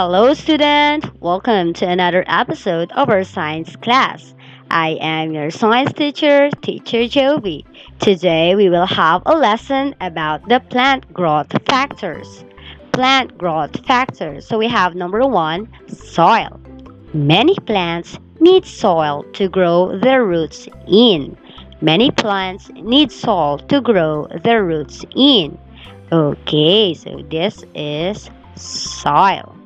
Hello, students. Welcome to another episode of our science class. I am your science teacher, Teacher Jovy. Today we will have a lesson about the plant growth factors. Plant growth factors. So we have number one, soil. Many plants need soil to grow their roots in. Many plants need soil to grow their roots in. Okay, so this is soil.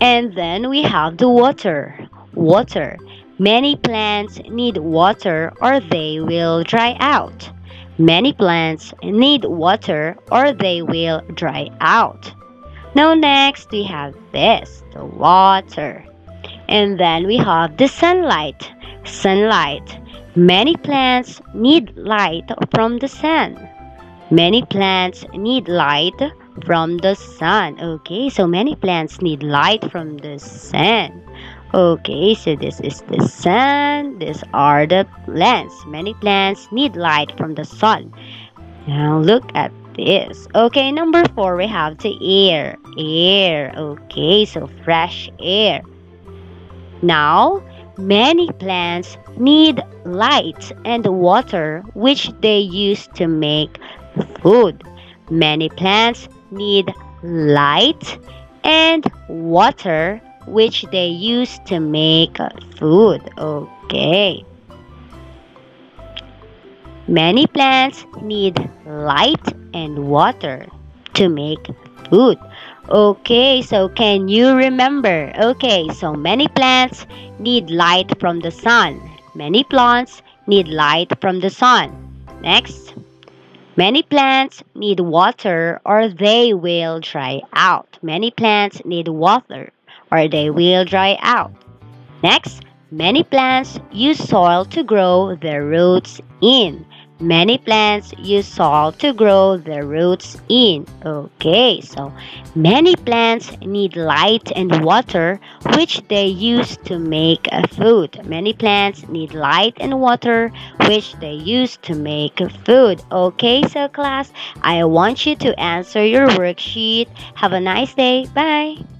And then we have the water. Water. Many plants need water or they will dry out. Many plants need water or they will dry out. Now next we have this, the water. And then we have the sunlight. Sunlight. Many plants need light from the sun. Many plants need light from the sun. Okay, so many plants need light from the sun. Okay, so this is the sun. These are the plants. Many plants need light from the sun. Now look at this. Okay, number four, we have the air. Air. Okay, so fresh air. Now, many plants need light and water, which they use to make food. Many plants need light and water which they use to make food. Okay. Many plants need light and water to make food. Okay, so can you remember? Okay, so many plants need light from the sun. Many plants need light from the sun. Next. Many plants need water or they will dry out. Many plants need water or they will dry out. Next, many plants use soil to grow their roots in. Many plants use soil to grow their roots in. Okay, so many plants need light and water, which they use to make food. Many plants need light and water, which they use to make food. Okay, so class, I want you to answer your worksheet. Have a nice day. Bye.